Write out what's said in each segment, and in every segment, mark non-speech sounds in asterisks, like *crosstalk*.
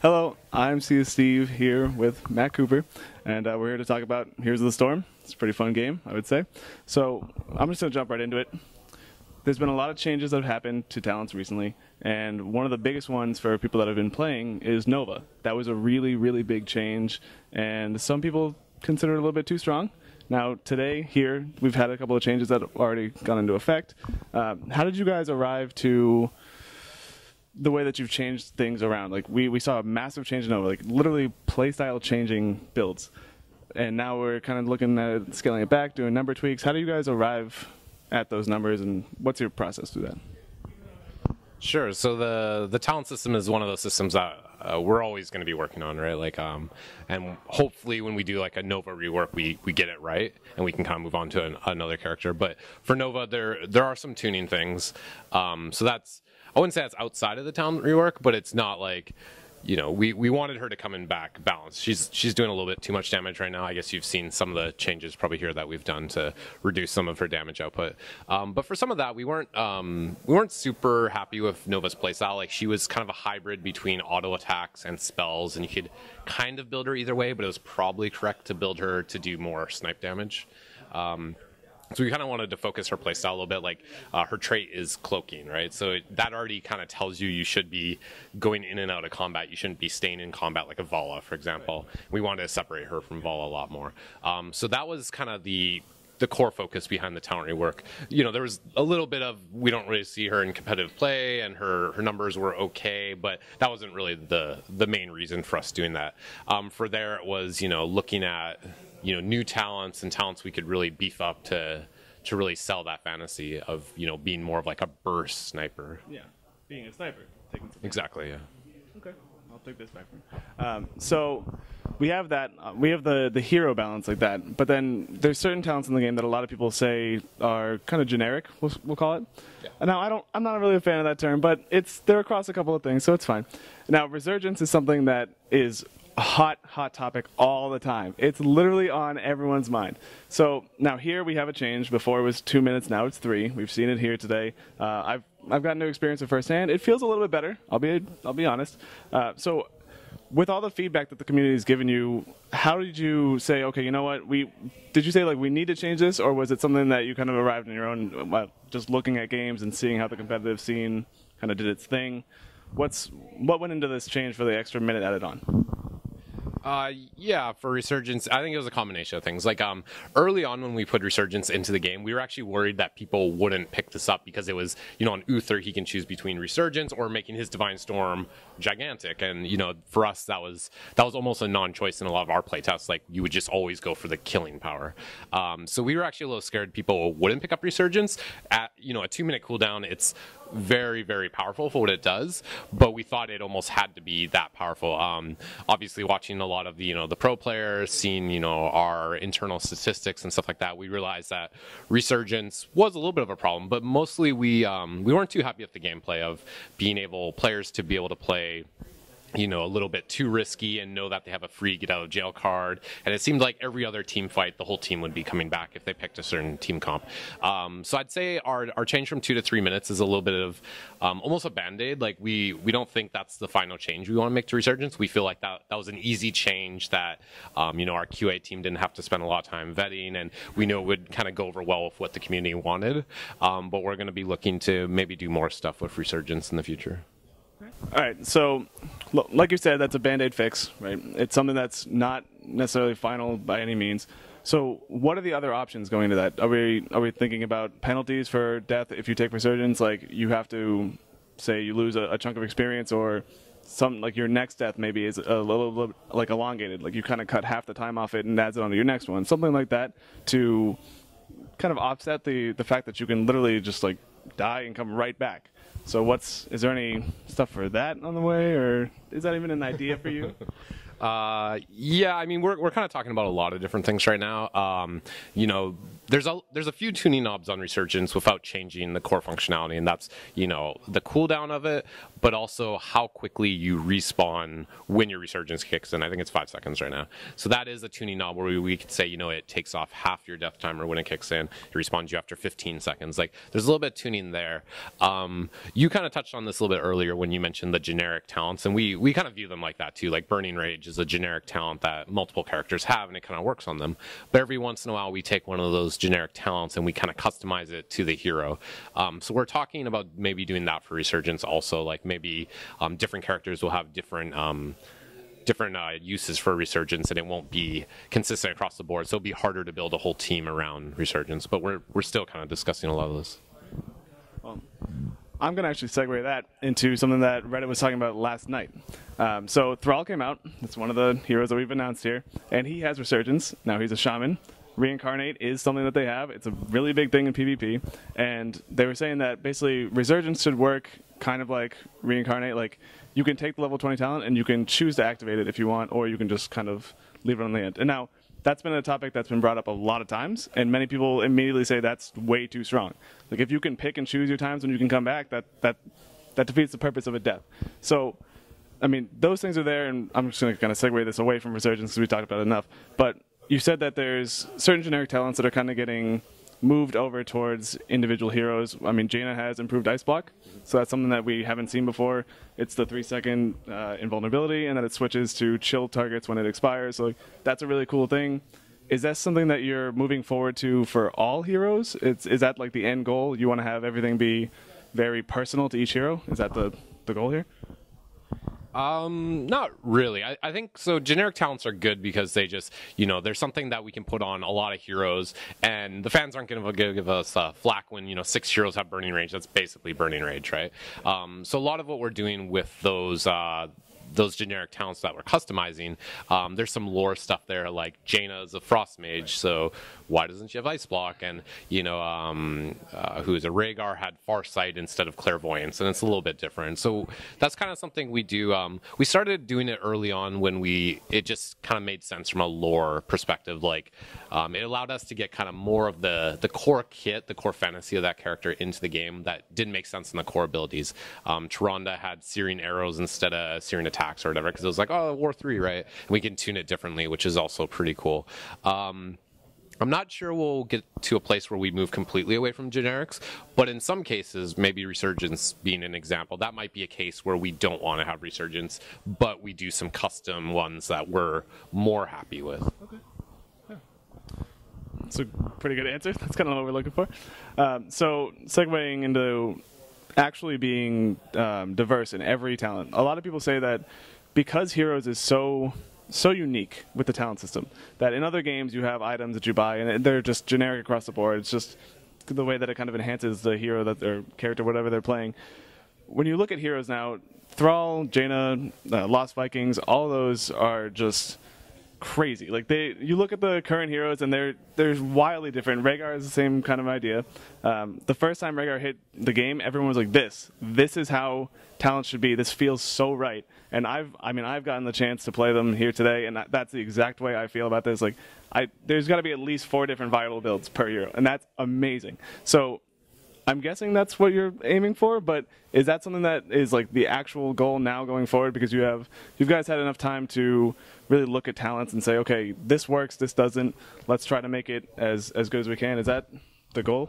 Hello, I'm CyaSteve here with Matt Cooper, and uh, we're here to talk about Heroes of the Storm. It's a pretty fun game, I would say. So I'm just going to jump right into it. There's been a lot of changes that have happened to talents recently, and one of the biggest ones for people that have been playing is Nova. That was a really, really big change, and some people consider it a little bit too strong. Now, today here, we've had a couple of changes that have already gone into effect. Uh, how did you guys arrive to the way that you've changed things around. Like we, we saw a massive change in Nova, like literally playstyle changing builds. And now we're kind of looking at scaling it back, doing number tweaks. How do you guys arrive at those numbers and what's your process through that? Sure. So the the talent system is one of those systems that uh, we're always going to be working on, right? Like, um, and hopefully when we do like a Nova rework, we we get it right and we can kind of move on to an, another character. But for Nova, there there are some tuning things. Um, so that's I wouldn't say that's outside of the talent rework, but it's not like you know, we, we wanted her to come in back balanced. She's she's doing a little bit too much damage right now. I guess you've seen some of the changes probably here that we've done to reduce some of her damage output. Um, but for some of that, we weren't um, we weren't super happy with Nova's playstyle. Like she was kind of a hybrid between auto attacks and spells, and you could kind of build her either way. But it was probably correct to build her to do more snipe damage. Um, so we kind of wanted to focus her playstyle a little bit. Like uh, her trait is cloaking, right? So it, that already kind of tells you you should be going in and out of combat. You shouldn't be staying in combat like a Valla, for example. We wanted to separate her from Valla a lot more. Um, so that was kind of the the core focus behind the talent rework. You know, there was a little bit of we don't really see her in competitive play, and her her numbers were okay, but that wasn't really the the main reason for us doing that. Um, for there, it was you know looking at you know new talents and talents we could really beef up to to really sell that fantasy of you know being more of like a burst sniper. Yeah, being a sniper. exactly. Yeah. Okay, I'll take this back. Um, so we have that. Uh, we have the the hero balance like that. But then there's certain talents in the game that a lot of people say are kind of generic. We'll, we'll call it. Yeah. Now I don't. I'm not really a fan of that term, but it's they're across a couple of things, so it's fine. Now resurgence is something that is hot, hot topic all the time. It's literally on everyone's mind. So now here we have a change. Before it was two minutes, now it's three. We've seen it here today. Uh, I've I've gotten to experience it firsthand. It feels a little bit better. I'll be I'll be honest. Uh, so with all the feedback that the community has given you, how did you say, okay, you know what, we did you say like we need to change this, or was it something that you kind of arrived in your own, uh, just looking at games and seeing how the competitive scene kind of did its thing? What's what went into this change for the extra minute added on? Uh, yeah, for Resurgence, I think it was a combination of things. Like um, early on when we put Resurgence into the game, we were actually worried that people wouldn't pick this up because it was, you know, on Uther he can choose between Resurgence or making his Divine Storm gigantic, and you know, for us that was that was almost a non-choice in a lot of our playtests. Like you would just always go for the killing power. Um, so we were actually a little scared people wouldn't pick up Resurgence at you know a two-minute cooldown. It's very very powerful for what it does but we thought it almost had to be that powerful. Um, obviously watching a lot of the you know the pro players seeing you know our internal statistics and stuff like that we realized that resurgence was a little bit of a problem but mostly we um, we weren't too happy with the gameplay of being able players to be able to play you know, a little bit too risky and know that they have a free get out of jail card. And it seemed like every other team fight, the whole team would be coming back if they picked a certain team comp. Um, so I'd say our, our change from two to three minutes is a little bit of um, almost a band aid. Like we, we don't think that's the final change we want to make to Resurgence. We feel like that, that was an easy change that, um, you know, our QA team didn't have to spend a lot of time vetting and we know it would kind of go over well with what the community wanted. Um, but we're going to be looking to maybe do more stuff with Resurgence in the future. All right, so like you said, that's a band aid fix, right? It's something that's not necessarily final by any means. So, what are the other options going to that? Are we are we thinking about penalties for death if you take resurgence? Like you have to say you lose a, a chunk of experience, or some like your next death maybe is a little, little like elongated. Like you kind of cut half the time off it and adds it onto your next one, something like that to kind of offset the the fact that you can literally just like die and come right back. So what's is there any stuff for that on the way, or is that even an idea for you? *laughs* Uh, yeah, I mean, we're, we're kind of talking about a lot of different things right now. Um, you know, there's a there's a few tuning knobs on Resurgence without changing the core functionality, and that's you know the cooldown of it, but also how quickly you respawn when your Resurgence kicks in. I think it's five seconds right now. So that is a tuning knob where we, we could say you know it takes off half your death timer when it kicks in. It respawns you after 15 seconds. Like there's a little bit of tuning there. Um, you kind of touched on this a little bit earlier when you mentioned the generic talents, and we we kind of view them like that too. Like Burning Rage is a generic talent that multiple characters have, and it kind of works on them. But every once in a while, we take one of those generic talents and we kind of customize it to the hero. Um, so we're talking about maybe doing that for Resurgence also. Like maybe um, different characters will have different. Um, different uh, uses for resurgence and it won't be consistent across the board so it'll be harder to build a whole team around resurgence but we're we're still kind of discussing a lot of this I'm going to actually segue that into something that Reddit was talking about last night. Um, so Thrall came out. It's one of the heroes that we've announced here, and he has Resurgence. Now he's a shaman. Reincarnate is something that they have. It's a really big thing in PvP, and they were saying that basically Resurgence should work kind of like Reincarnate. Like you can take the level 20 talent and you can choose to activate it if you want, or you can just kind of leave it on the end. And now that's been a topic that's been brought up a lot of times, and many people immediately say that's way too strong. Like if you can pick and choose your times when you can come back, that that that defeats the purpose of a death. So, I mean, those things are there, and I'm just going to kind of segue this away from resurgence because we talked about it enough. But you said that there's certain generic talents that are kind of getting moved over towards individual heroes. I mean, Jaina has improved ice block, so that's something that we haven't seen before. It's the three second uh, invulnerability, and then it switches to chill targets when it expires. So that's a really cool thing. Is that something that you're moving forward to for all heroes? It's, is that like the end goal? You want to have everything be very personal to each hero? Is that the, the goal here? Um, not really. I, I think so. Generic talents are good because they just, you know, there's something that we can put on a lot of heroes, and the fans aren't going to give us uh, flack when you know six heroes have burning rage. That's basically burning rage, right? Um, so a lot of what we're doing with those. Uh, those generic talents that we're customizing, um, there's some lore stuff there, like Jaina is a frost mage, so why doesn't she have ice block? And you know, um, uh, who is a Rehgar had farsight instead of clairvoyance, and it's a little bit different. So that's kind of something we do. Um, we started doing it early on when we it just kind of made sense from a lore perspective. Like um, it allowed us to get kind of more of the the core kit, the core fantasy of that character into the game that didn't make sense in the core abilities. Um, Tyrande had searing arrows instead of searing attacks or whatever because it was like oh war three right, and we can tune it differently, which is also pretty cool. Um, I'm not sure we'll get to a place where we move completely away from generics, but in some cases, maybe resurgence being an example, that might be a case where we don't want to have resurgence, but we do some custom ones that we're more happy with. Okay. Yeah. That's a pretty good answer. *laughs* That's kind of what we're looking for. Um, so, segueing into actually being um, diverse in every talent, a lot of people say that because Heroes is so so unique with the talent system that in other games you have items that you buy and they're just generic across the board. It's just the way that it kind of enhances the hero that their character, whatever they're playing. When you look at heroes now, Thrall, Jaina, uh, Lost Vikings, all those are just crazy. Like they, you look at the current heroes and they're they're wildly different. Rehgar is the same kind of idea. Um, the first time Rehgar hit the game, everyone was like, "This, this is how talent should be. This feels so right." And I've, I mean, I've gotten the chance to play them here today, and that's the exact way I feel about this. Like, I there's got to be at least four different viable builds per hero, and that's amazing. So I'm guessing that's what you're aiming for, but is that something that is like the actual goal now going forward? Because you have, you guys had enough time to really look at talents and say, okay, this works, this doesn't. Let's try to make it as as good as we can. Is that the goal?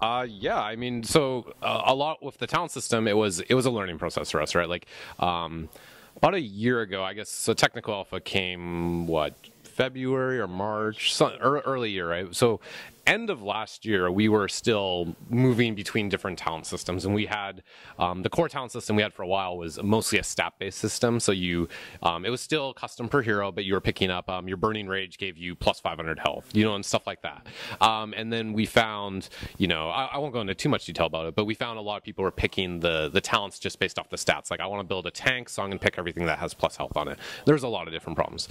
Uh, yeah, I mean, so uh, a lot with the talent system, it was it was a learning process for us, right? Like, um, about a year ago, I guess. So technical alpha came what February or March, early year, right? So end of last year, we were still moving between different talent systems, and we had um, the core talent system we had for a while was mostly a stat based system. So you, um, it was still custom per hero, but you were picking up um, your burning rage gave you plus 500 health, you know, and stuff like that. Um, and then we found, you know, I, I, won't go into too much detail about it, but we found a lot of people were picking the the talents just based off the stats. Like I want to build a tank, so I'm gonna pick everything that has plus health on it. There's a lot of different problems.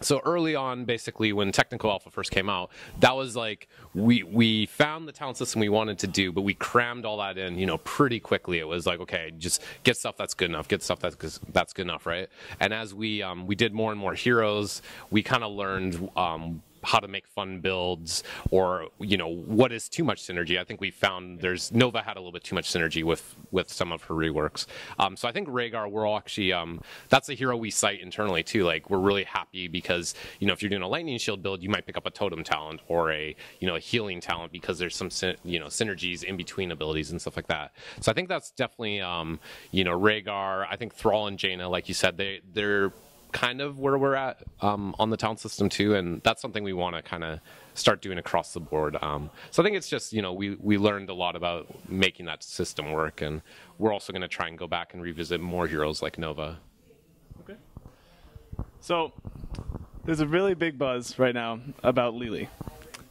So early on basically when technical alpha first came out that was like we we found the talent system we wanted to do but we crammed all that in you know pretty quickly. It was like okay just get stuff that's good enough get stuff that's that's good enough right? And as we um, we did more and more heroes we kind of learned um, how to make fun builds or you know what is too much synergy. I think we found there's Nova had a little bit too much synergy with with some of her reworks. Um, so I think Rehgar, we're all actually um, that's a hero we cite internally too. Like we're really happy because you know if you're doing a lightning shield build, you might pick up a totem talent or a you know a healing talent because there's some you know synergies in between abilities and stuff like that. So I think that's definitely um, you know Rehgar. I think Thrall and Jaina, like you said, they they're kind of where we're at um, on the talent system too, and that's something we want to kind of start doing across the board. Um, so I think it's just you know we we learned a lot about making that system work, and we're also going to try and go back and revisit more heroes like Nova. Okay. So there's a really big buzz right now about Li Li,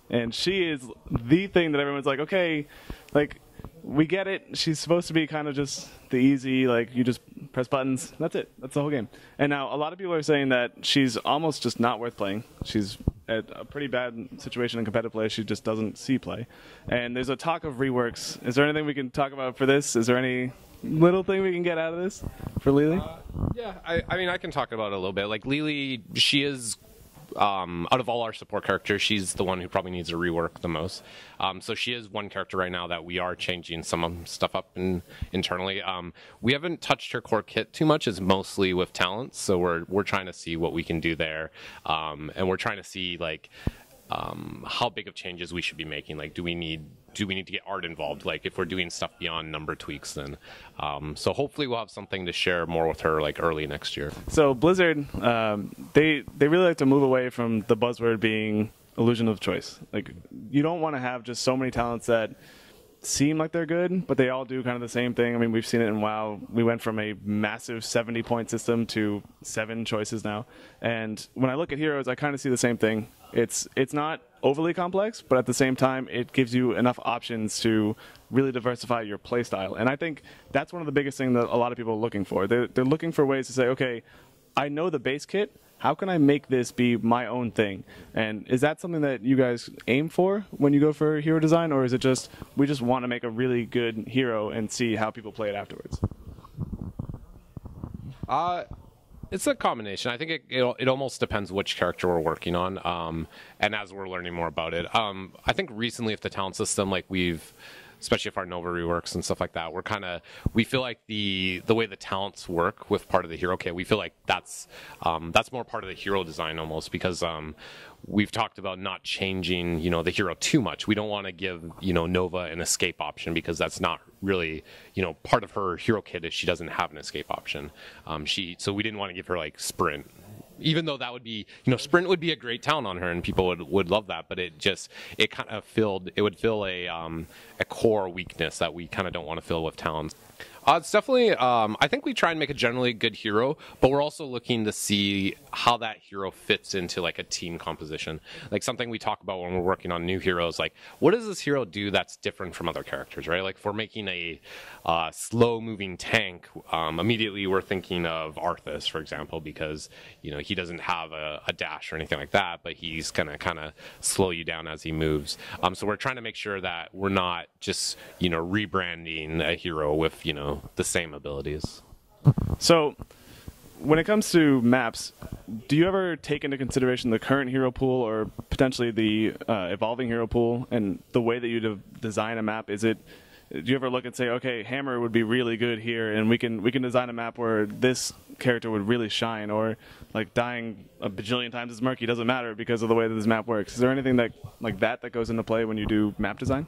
and she is the thing that everyone's like, okay, like we get it. She's supposed to be kind of just the easy, like you just press buttons. That's it. That's the whole game. And now a lot of people are saying that she's almost just not worth playing. She's at a pretty bad situation in competitive play. She just doesn't see play. And there's a talk of reworks. Is there anything we can talk about for this? Is there any little thing we can get out of this for Li Li? Uh, yeah, I, I mean, I can talk about it a little bit. Like Li Li, she is um, out of all our support characters, she's the one who probably needs a rework the most. Um, so she is one character right now that we are changing some stuff up in, internally. Um, we haven't touched her core kit too much; it's mostly with talents. So we're we're trying to see what we can do there, um, and we're trying to see like um, how big of changes we should be making. Like, do we need do we need to get art involved? Like, if we're doing stuff beyond number tweaks, then um, so hopefully we'll have something to share more with her like early next year. So Blizzard, um, they they really like to move away from the buzzword being illusion of choice. Like, you don't want to have just so many talents that seem like they're good, but they all do kind of the same thing. I mean, we've seen it in WoW. We went from a massive 70 point system to seven choices now. And when I look at heroes, I kind of see the same thing. It's it's not overly complex, but at the same time, it gives you enough options to really diversify your playstyle. And I think that's one of the biggest things that a lot of people are looking for. They're, they're looking for ways to say, okay, I know the base kit, how can I make this be my own thing? And is that something that you guys aim for when you go for hero design, or is it just we just want to make a really good hero and see how people play it afterwards? Uh, it's a combination. I think it, it, it almost depends which character we're working on, um, and as we're learning more about it. Um, I think recently, if the talent system, like we've especially if our Nova reworks and stuff like that, we're kind of we feel like the the way the talents work with part of the hero kit, we feel like that's um, that's more part of the hero design almost because um, we've talked about not changing you know the hero too much. We don't want to give you know Nova an escape option because that's not really you know part of her hero kit is she doesn't have an escape option. Um, she so we didn't want to give her like sprint even though that would be you know sprint would be a great talent on her and people would, would love that but it just it kind of filled it would fill a um, a core weakness that we kind of don't want to fill with talents uh, it's definitely. Um, I think we try and make a generally good hero, but we're also looking to see how that hero fits into like a team composition. Like something we talk about when we're working on new heroes. Like, what does this hero do that's different from other characters? Right? Like, if we're making a uh, slow-moving tank, um, immediately we're thinking of Arthas, for example, because you know he doesn't have a, a dash or anything like that, but he's gonna kind of slow you down as he moves. Um, so we're trying to make sure that we're not just you know rebranding a hero with you know the same abilities. So, when it comes to maps, do you ever take into consideration the current hero pool or potentially the uh, evolving hero pool and the way that you de- design a map? Is it do you ever look and say, okay, Hammer would be really good here, and we can we can design a map where this character would really shine, or like dying a bajillion times as Murky doesn't matter because of the way that this map works. Is there anything that like that that goes into play when you do map design?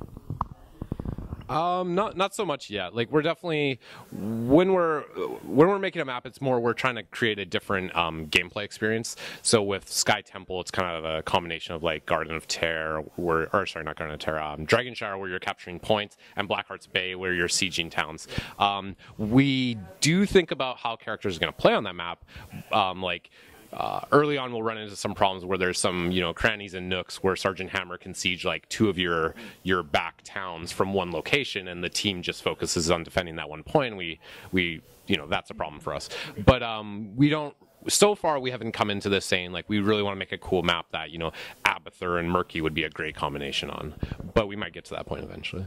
Um, not not so much yet. Like we're definitely when we're when we're making a map, it's more we're trying to create a different um, gameplay experience. So with Sky Temple, it's kind of a combination of like Garden of Terror, where or sorry, not Garden of Terror, um, Dragon Shire, where you're capturing points, and Blackheart's Bay, where you're sieging towns. Um, we do think about how characters are going to play on that map, um, like uh, early on we'll run into some problems where there's some you know crannies and nooks where Sergeant Hammer can siege like two of your your back towns from one location, and the team just focuses on defending that one point. We we you know that's a problem for us, but um, we don't so far we haven't come into this saying like we really want to make a cool map that you know Abathur and Murky would be a great combination on, but we might get to that point eventually.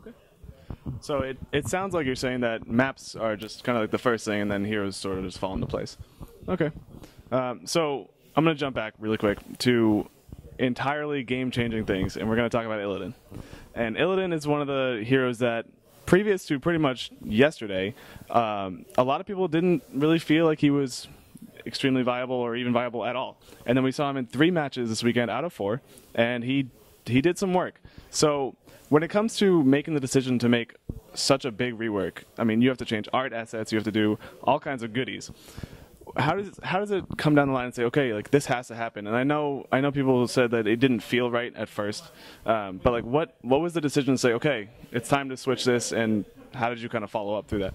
Okay. So it, it sounds like you're saying that maps are just kind of like the first thing, and then heroes sort of just fall into place. Okay. Um, so I'm going to jump back really quick to entirely game changing things, and we're going to talk about Illidan. And Illidan is one of the heroes that, previous to pretty much yesterday, um, a lot of people didn't really feel like he was extremely viable or even viable at all. And then we saw him in three matches this weekend out of four, and he he did some work. So when it comes to making the decision to make such a big rework, I mean, you have to change art assets, you have to do all kinds of goodies. How does how does it come down the line and say, okay, like this has to happen? And I know I know people said that it didn't feel right at first, um, but like what what was the decision to say, okay, it's time to switch this, and how did you kind of follow up through that?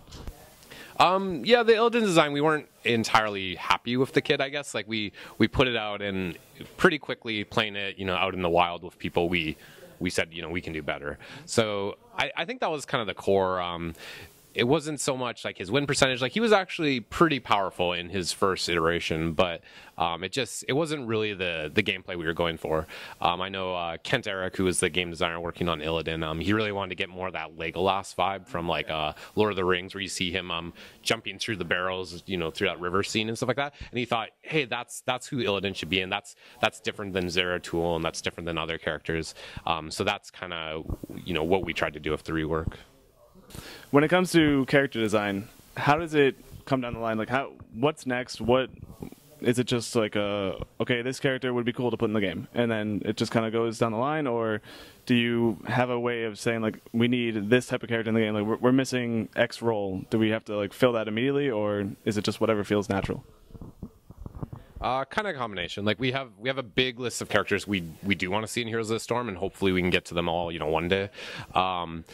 Um, yeah, the Illidan design, we weren't entirely happy with the kit, I guess. Like we we put it out and pretty quickly playing it, you know, out in the wild with people, we we said, you know, we can do better. So I, I think that was kind of the core. Um, it wasn't so much like his win percentage. Like he was actually pretty powerful in his first iteration, but um, it just it wasn't really the the gameplay we were going for. Um, I know uh, Kent-Erik, who was the game designer working on Illidan, um, he really wanted to get more of that Legolas vibe from like uh, Lord of the Rings, where you see him um, jumping through the barrels, you know, through that river scene and stuff like that. And he thought, hey, that's that's who Illidan should be, and that's that's different than Zeratul, and that's different than other characters. Um, so that's kind of you know what we tried to do with the rework. When it comes to character design, how does it come down the line? Like, how what's next? What is it? Just like a okay, this character would be cool to put in the game, and then it just kind of goes down the line, or do you have a way of saying like we need this type of character in the game? Like we're, we're missing X role. Do we have to like fill that immediately, or is it just whatever feels natural? Uh, kind of a combination. Like we have we have a big list of characters we we do want to see in Heroes of the Storm, and hopefully we can get to them all, you know, one day. Um,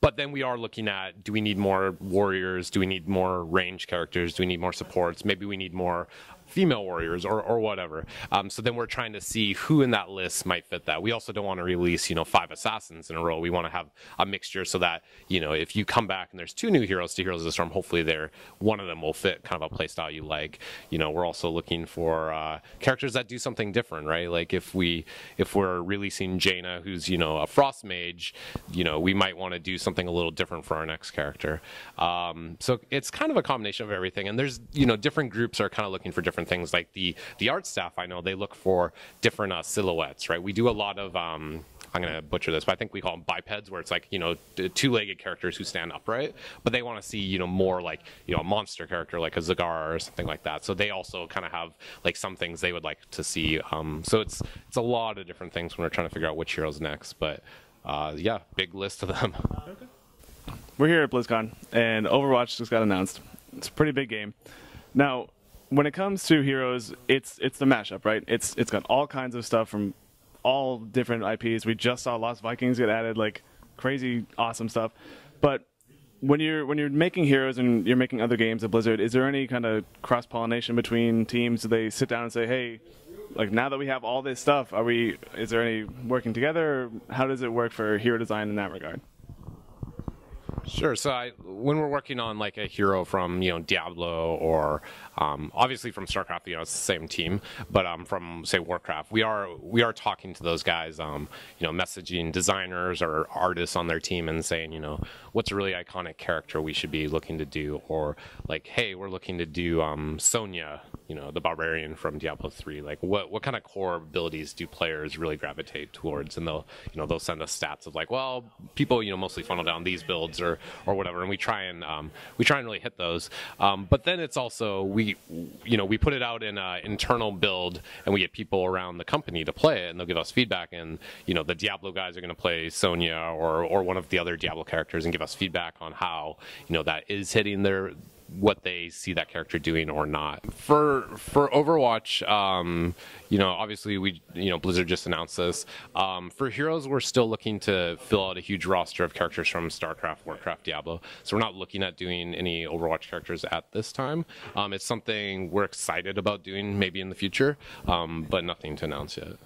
but then we are looking at do we need more warriors? Do we need more range characters? Do we need more supports? Maybe we need more female warriors or, or whatever. Um, so then we're trying to see who in that list might fit that. We also don't want to release, you know, five assassins in a row. We want to have a mixture so that, you know, if you come back and there's two new heroes to Heroes of the Storm, hopefully there one of them will fit kind of a playstyle you like. You know, we're also looking for uh, characters that do something different, right? Like if we if we're releasing Jaina, who's you know a frost mage, you know, we might want to do something a little different for our next character. Um, so it's kind of a combination of everything, and there's you know different groups are kind of looking for different different things. Like the the art staff, I know they look for different uh, silhouettes, right? We do a lot of. Um, I'm to butcher this, but I think we call them bipeds, where it's like you know two-legged characters who stand upright, but they want to see you know more like you know a monster character like a Zagara or something like that. So they also kind of have like some things they would like to see. Um, so it's it's a lot of different things when we're trying to figure out which heroes next. But uh, yeah, big list of them. *laughs* We're here at BlizzCon, and Overwatch just got announced. It's a pretty big game. Now, when it comes to heroes, it's it's the mashup, right? It's it's got all kinds of stuff from all different IPs. We just saw Lost Vikings get added, like crazy awesome stuff. But when you're when you're making heroes and you're making other games at Blizzard, is there any kind of cross pollination between teams? Do they sit down and say, "Hey, like now that we have all this stuff, are we? Is there any working together? How does it work for hero design in that regard?" Sure. So I, when we're working on like a hero from you know Diablo or um, obviously from StarCraft, you know it's the same team, but um, from say Warcraft, we are we are talking to those guys, um, you know, messaging designers or artists on their team and saying, you know, what's a really iconic character we should be looking to do, or like, hey, we're looking to do um, Sonya, you know, the barbarian from Diablo three. Like, what what kind of core abilities do players really gravitate towards? And they'll you know they'll send us stats of like, well, people you know mostly funnel down these builds or or whatever, and we try and um, we try and really hit those. Um, but then it's also we you know we put it out in an internal build, and we get people around the company to play it, and they'll give us feedback. And you know the Diablo guys are going to play Sonya or or one of the other Diablo characters and give us feedback on how you know that is hitting their what they see that character doing or not. For for Overwatch, um, you know, obviously we you know Blizzard just announced this. Um, for Heroes, we're still looking to fill out a huge roster of characters from StarCraft, Warcraft, Diablo. So we're not looking at doing any Overwatch characters at this time. Um, it's something we're excited about doing maybe in the future, um, but nothing to announce yet.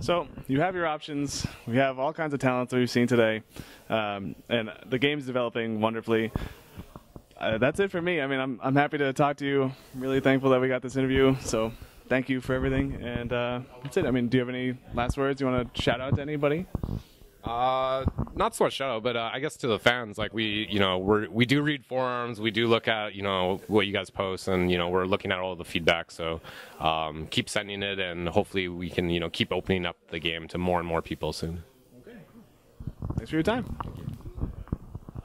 So you have your options. We have all kinds of talents that we've seen today, um, and the game's developing wonderfully. uh, that's it for me. I mean, I'm I'm happy to talk to you. I'm really thankful that we got this interview. So thank you for everything, and uh, that's it. I mean, do you have any last words? You want to shout out to anybody? Uh, not so much show, but uh, I guess to the fans, like we, you know, we we do read forums, we do look at, you know, what you guys post, and you know, we're looking at all the feedback. So um, keep sending it, and hopefully we can, you know, keep opening up the game to more and more people soon. Okay, cool. Thanks for your time.